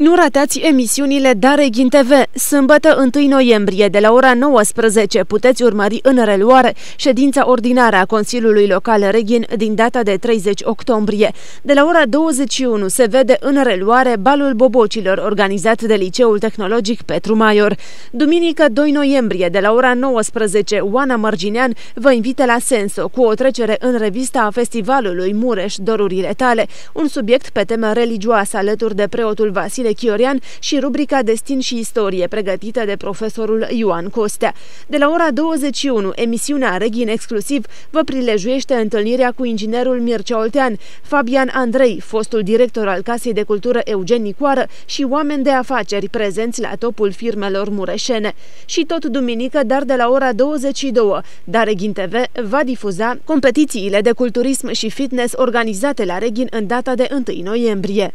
Nu ratați emisiunile Dareghin TV. Sâmbătă 1 noiembrie de la ora 19 puteți urmări în reluare ședința ordinară a Consiliului Local Reghin din data de 30 octombrie. De la ora 21 se vede în reluare balul bobocilor organizat de Liceul Tehnologic Petru Maior. Duminică 2 noiembrie de la ora 19 Oana Mărginean vă invită la Senso cu o trecere în revista a festivalului Mureș Dorurile tale, un subiect pe temă religioasă alături de preotul Vasile Chiorian și rubrica Destin și Istorie, pregătită de profesorul Ioan Costea. De la ora 21, emisiunea Reghin Exclusiv vă prilejuiește întâlnirea cu inginerul Mircea Oltean, Fabian Andrei, fostul director al Casei de Cultură Eugen Nicoară și oameni de afaceri prezenți la topul firmelor mureșene. Și tot duminică, dar de la ora 22, dar Reghin TV va difuza competițiile de culturism și fitness organizate la Reghin în data de 1 noiembrie.